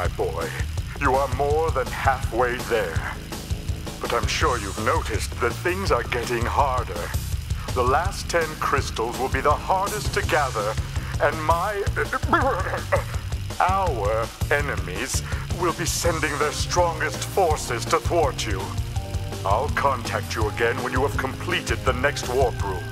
my boy. You are more than halfway there. But I'm sure you've noticed that things are getting harder. The last ten crystals will be the hardest to gather, and my. our enemies will be sending their strongest forces to thwart you. I'll contact you again when you have completed the next warp room.